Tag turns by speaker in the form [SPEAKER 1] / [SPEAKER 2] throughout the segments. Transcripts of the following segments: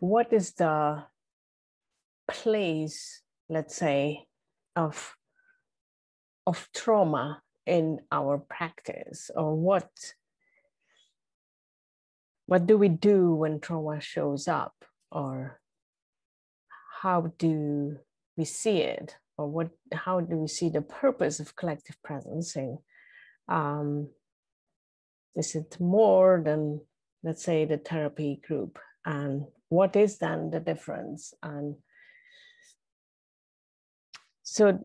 [SPEAKER 1] what is the place, let's say, of of trauma in our practice, or what what do we do when trauma shows up, or how do we see it, or what how do we see the purpose of collective presencing? Um, is it more than let's say the therapy group? And what is then the difference? And so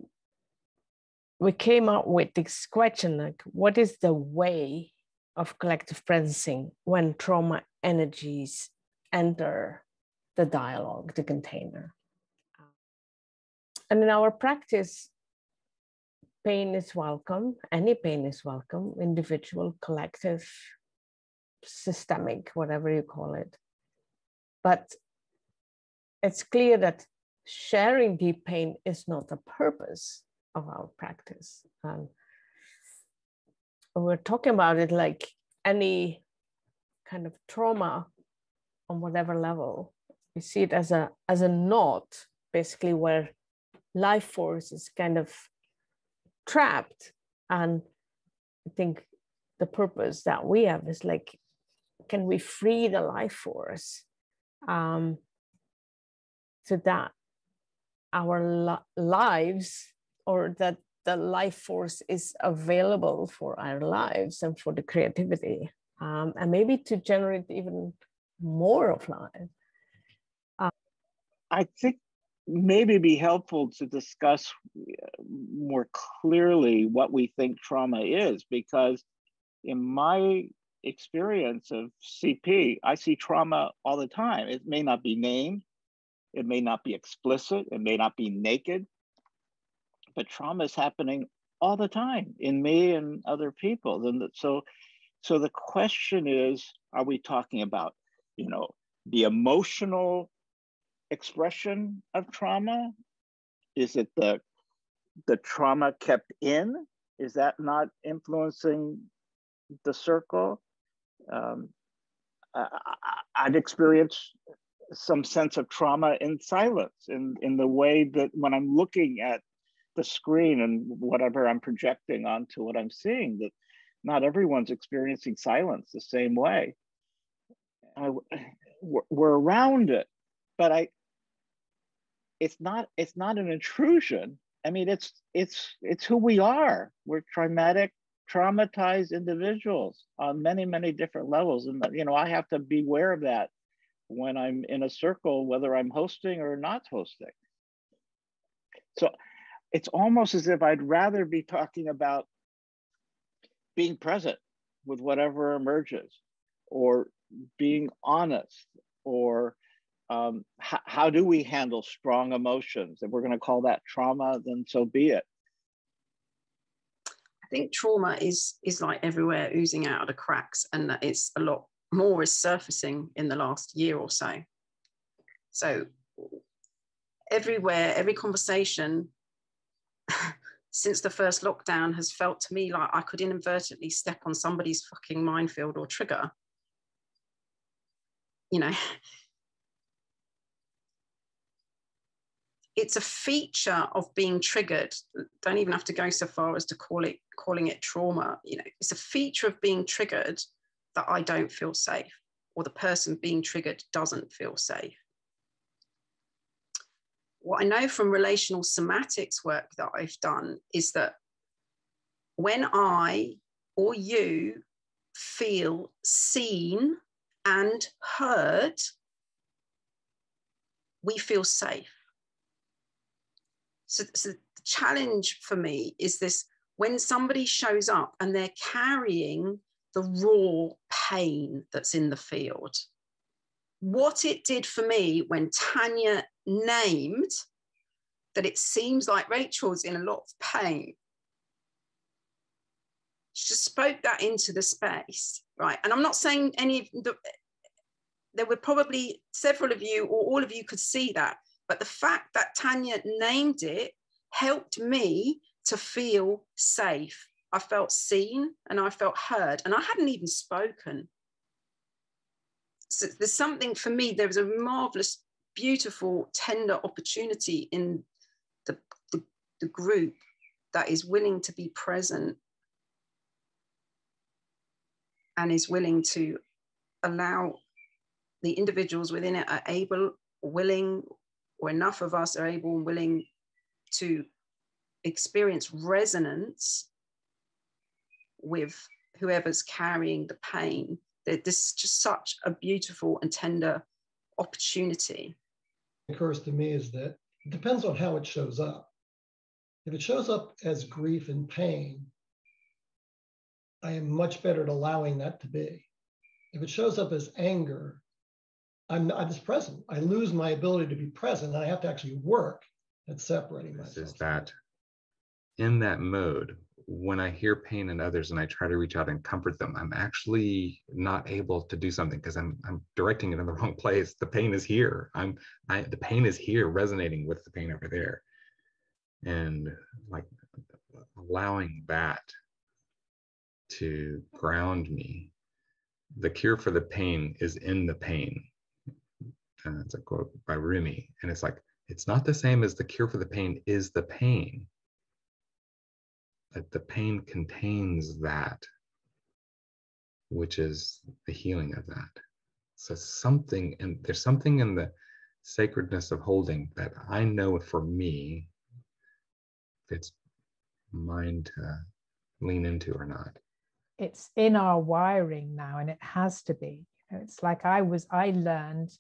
[SPEAKER 1] we came up with this question like what is the way of collective presencing when trauma energies enter the dialogue the container? And in our practice pain is welcome any pain is welcome individual collective systemic whatever you call it but it's clear that sharing deep pain is not the purpose of our practice. And we're talking about it like any kind of trauma on whatever level. We see it as a as a knot, basically where life force is kind of trapped. And I think the purpose that we have is like, can we free the life force um, so that our lives or that the life force is available for our lives and for the creativity um, and maybe to generate even more of life.
[SPEAKER 2] I think maybe be helpful to discuss uh, more clearly what we think trauma is because in my experience of CP, I see trauma all the time. It may not be named, it may not be explicit, it may not be naked, but trauma is happening all the time in me and other people. And so, so the question is, are we talking about, you know, the emotional expression of trauma? Is it the the trauma kept in? Is that not influencing the circle? Um, I, would experienced some sense of trauma in silence, in, in the way that when I'm looking at the screen and whatever I'm projecting onto what I'm seeing, that not everyone's experiencing silence the same way. I, we're around it, but I, it's not, it's not an intrusion. I mean, it's, it's, it's who we are. We're traumatic traumatized individuals on many, many different levels. And, you know, I have to be aware of that when I'm in a circle, whether I'm hosting or not hosting. So it's almost as if I'd rather be talking about being present with whatever emerges or being honest or um, how do we handle strong emotions? If we're going to call that trauma, then so be it.
[SPEAKER 3] I think trauma is is like everywhere oozing out of the cracks, and that it's a lot more is surfacing in the last year or so. So everywhere, every conversation since the first lockdown has felt to me like I could inadvertently step on somebody's fucking minefield or trigger. You know, it's a feature of being triggered. Don't even have to go so far as to call it calling it trauma. You know it's a feature of being triggered that i don't feel safe or the person being triggered doesn't feel safe. What i know from relational somatics work that i've done is that when i or you feel seen and heard we feel safe so, so the challenge for me is this when somebody shows up and they're carrying the raw pain that's in the field. What it did for me when Tanya named that it seems like Rachel's in a lot of pain. She just spoke that into the space, right? And I'm not saying any of the, there were probably several of you or all of you could see that but the fact that Tanya named it helped me to feel safe. I felt seen and I felt heard, and I hadn't even spoken. so there's something for me, there was a marvelous, beautiful, tender opportunity in the, the, the group that is willing to be present and is willing to allow the individuals within it are able, willing, or enough of us are able and willing to experience resonance with whoever's carrying the pain. that This is just such a beautiful and tender opportunity.
[SPEAKER 4] What occurs to me is that it depends on how it shows up. If it shows up as grief and pain, I am much better at allowing that to be. If it shows up as anger, I'm, I'm just present. I lose my ability to be present. I have to actually work at separating
[SPEAKER 5] this
[SPEAKER 4] myself.
[SPEAKER 5] is that in that mode when i hear pain in others and i try to reach out and comfort them i'm actually not able to do something because i'm i'm directing it in the wrong place the pain is here i'm i the pain is here resonating with the pain over there and like allowing that to ground me the cure for the pain is in the pain and it's a quote by rumi and it's like it's not the same as the cure for the pain is the pain. That the pain contains that which is the healing of that. So something and there's something in the sacredness of holding that i know for me if it's mine to lean into or not.
[SPEAKER 6] It's in our wiring now and it has to be. It's like i was i learned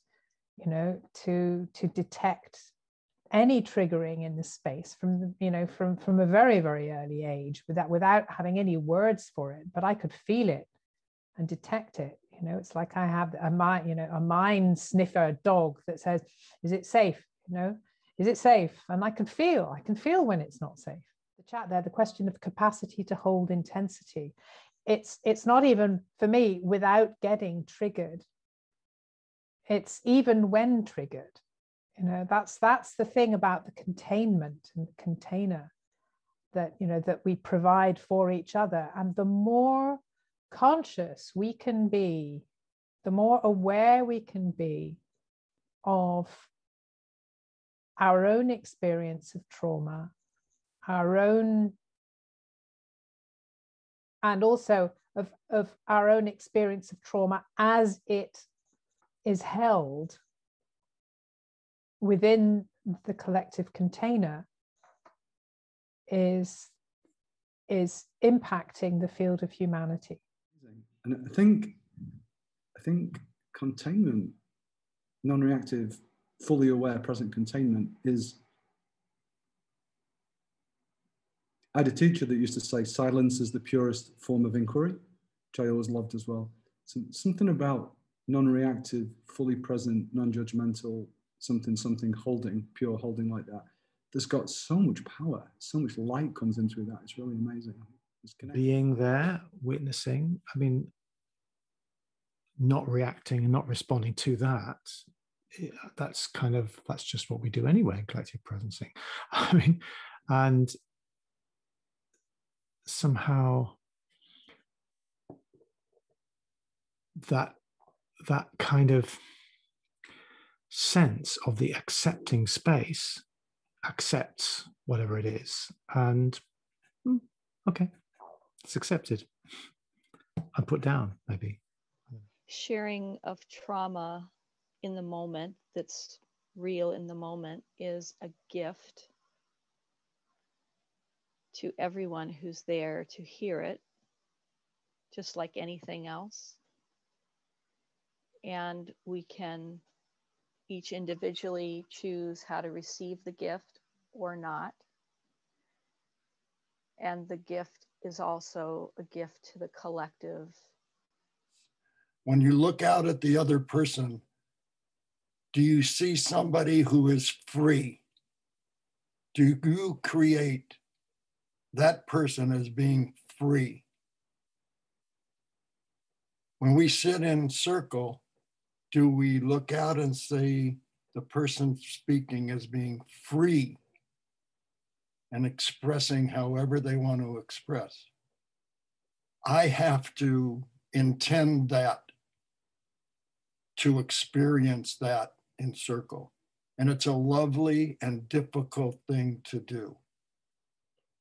[SPEAKER 6] you know to to detect any triggering in the space from you know from from a very very early age without without having any words for it but i could feel it and detect it. You know it's like i have a mind you know a mind sniffer dog that says is it safe? You know is it safe? And i can feel i can feel when it's not safe. The chat there the question of capacity to hold intensity. It's it's not even for me without getting triggered it's even when triggered you know that's that's the thing about the containment and the container that you know that we provide for each other. And the more conscious we can be the more aware we can be of our own experience of trauma our own and also of, of our own experience of trauma as it is held within the collective container is is impacting the field of humanity.
[SPEAKER 7] And i think i think containment non-reactive fully aware present containment is i had a teacher that used to say silence is the purest form of inquiry. Which i always loved as well. So something about non-reactive fully present non-judgmental something, something holding, pure holding like that, that's got so much power, so much light comes into that. It's really amazing. It's
[SPEAKER 8] Being there, witnessing, I mean, not reacting and not responding to that, that's kind of, that's just what we do anyway in collective presencing. I mean, and somehow that that kind of sense of the accepting space accepts whatever it is and hmm, okay it's accepted. And put down maybe.
[SPEAKER 9] Sharing of trauma in the moment that's real in the moment is a gift to everyone who's there to hear it just like anything else and we can each individually choose how to receive the gift or not. And the gift is also a gift to the collective.
[SPEAKER 10] When you look out at the other person, do you see somebody who is free? Do you create that person as being free? When we sit in circle, do we look out and see the person speaking as being free and expressing however they want to express? I have to intend that to experience that in circle. And it's a lovely and difficult thing to do.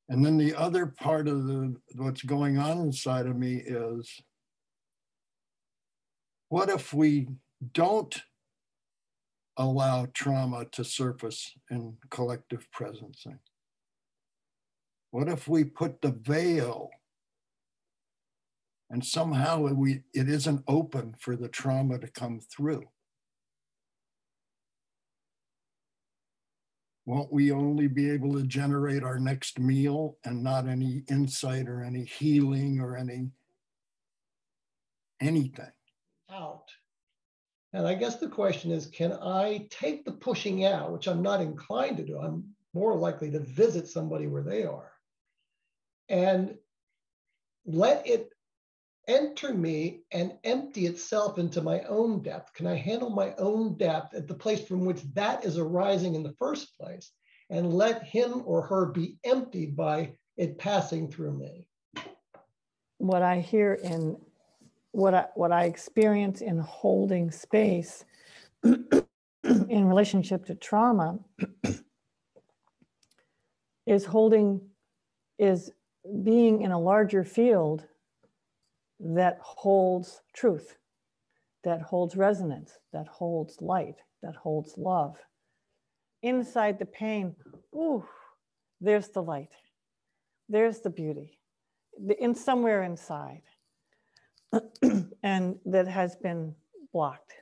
[SPEAKER 10] And then the other part of the what's going on inside of me is what if we don't allow trauma to surface in collective presencing? What if we put the veil and somehow we, it isn't open for the trauma to come through? Won't we only be able to generate our next meal and not any insight or any healing or any anything?
[SPEAKER 4] Out. And I guess the question is can I take the pushing out, which I'm not inclined to do? I'm more likely to visit somebody where they are and let it enter me and empty itself into my own depth? Can I handle my own depth at the place from which that is arising in the first place and let him or her be emptied by it passing through me?
[SPEAKER 1] What I hear in what I, what I experience in holding space in relationship to trauma is holding is being in a larger field that holds truth, that holds resonance, that holds light, that holds love. Inside the pain, ooh, there's the light, there's the beauty, in somewhere inside, and that has been blocked.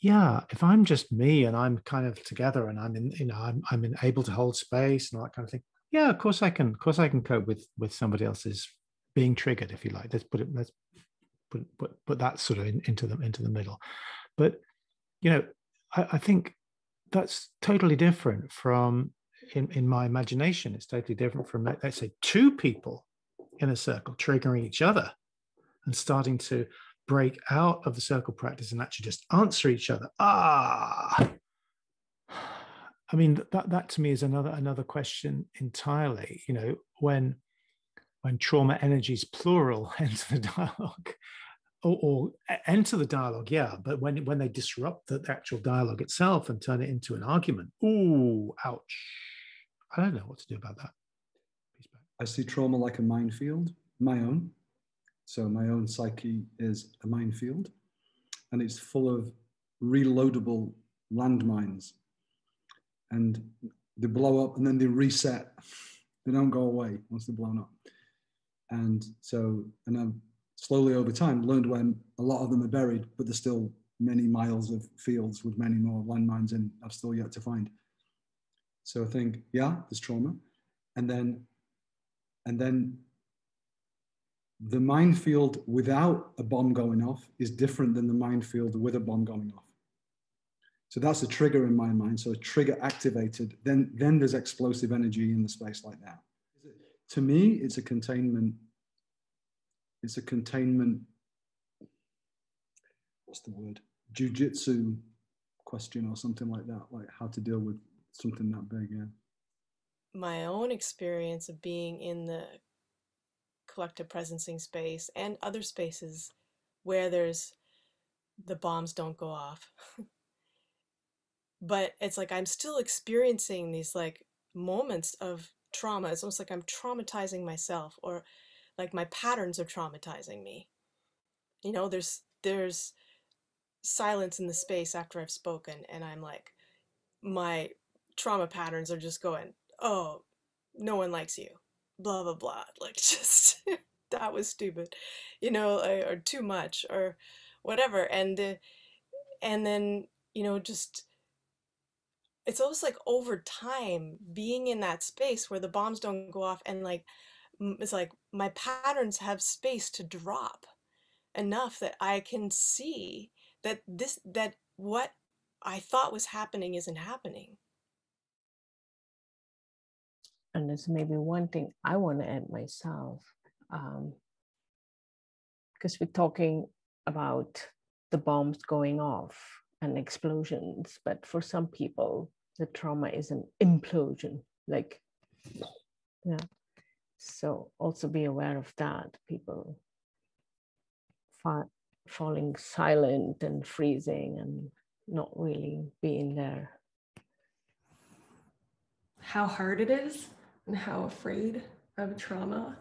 [SPEAKER 8] Yeah, if I'm just me and I'm kind of together and I'm in, you know, I'm I'm in, able to hold space and all that kind of thing. Yeah, of course I can. Of course I can cope with with somebody else's being triggered, if you like. Let's put it. Let's put put put that sort of in, into the into the middle. But you know, I, I think that's totally different from in, in my imagination. It's totally different from let's say two people in a circle triggering each other and starting to break out of the circle practice and actually just answer each other. Ah, I mean that that to me is another another question entirely. You know, when when trauma energies plural enter the dialogue or, or, enter the dialogue yeah but when when they disrupt the actual dialogue itself and turn it into an argument ooh ouch i don't know what to do about that
[SPEAKER 7] i see trauma like a minefield my own so my own psyche is a minefield and it's full of reloadable landmines and they blow up and then they reset they don't go away once they're blown up and so, and I've slowly over time learned when a lot of them are buried, but there's still many miles of fields with many more landmines in I've still yet to find. So I think, yeah, there's trauma. And then, and then the minefield without a bomb going off is different than the minefield with a bomb going off. So that's a trigger in my mind. So a trigger activated, then, then there's explosive energy in the space like that to me, it's a containment. It's a containment. What's the word? Jujitsu question or something like that, like how to deal with something that big. Yeah.
[SPEAKER 11] My own experience of being in the collective presencing space and other spaces where there's the bombs don't go off. but it's like I'm still experiencing these like moments of trauma. It's almost like I'm traumatizing myself or like my patterns are traumatizing me. You know, there's there's silence in the space after I've spoken and I'm like my trauma patterns are just going, "Oh, no one likes you." Blah blah blah. Like just that was stupid. You know, or too much or whatever and uh, and then, you know, just it's almost like over time being in that space where the bombs don't go off and like it's like my patterns have space to drop enough that I can see that this that what I thought was happening isn't happening.
[SPEAKER 1] And there's maybe one thing I want to add myself, um, because we're talking about the bombs going off and explosions, but for some people, the trauma is an implosion, like, yeah. So also be aware of that. People find falling silent and freezing and not really being there.
[SPEAKER 12] How hard it is and how afraid of trauma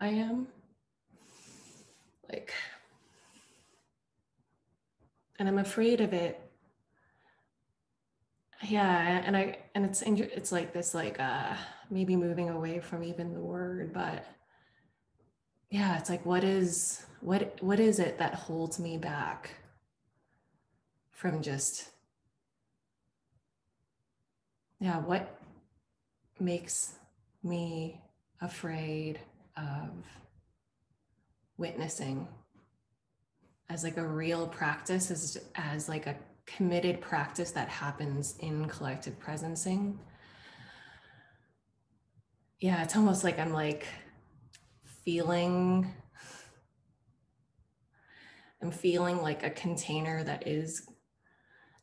[SPEAKER 12] I am. Like, and I'm afraid of it. Yeah, and I and it's it's like this like uh maybe moving away from even the word, but yeah, it's like what is what what is it that holds me back from just yeah, what makes me afraid of witnessing as like a real practice as as like a committed practice that happens in collective presencing. Yeah it's almost like i'm like feeling i'm feeling like a container that is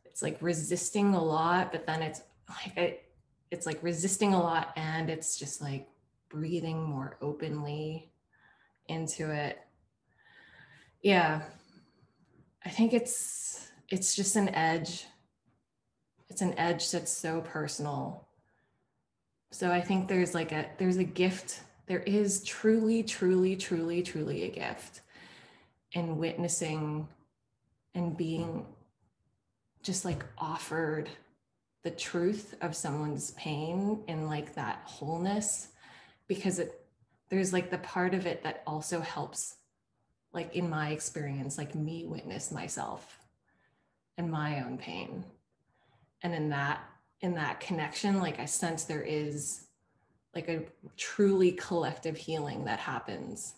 [SPEAKER 12] it's like resisting a lot but then it's like I, it's like resisting a lot and it's just like breathing more openly into it. Yeah. I think it's it's just an edge. It's an edge that's so personal. So i think there's like a there's a gift. There is truly truly truly truly a gift in witnessing and being just like offered the truth of someone's pain and like that wholeness because it there's like the part of it that also helps like in my experience like me witness myself and my own pain. And in that in that connection like i sense there is like a truly collective healing that happens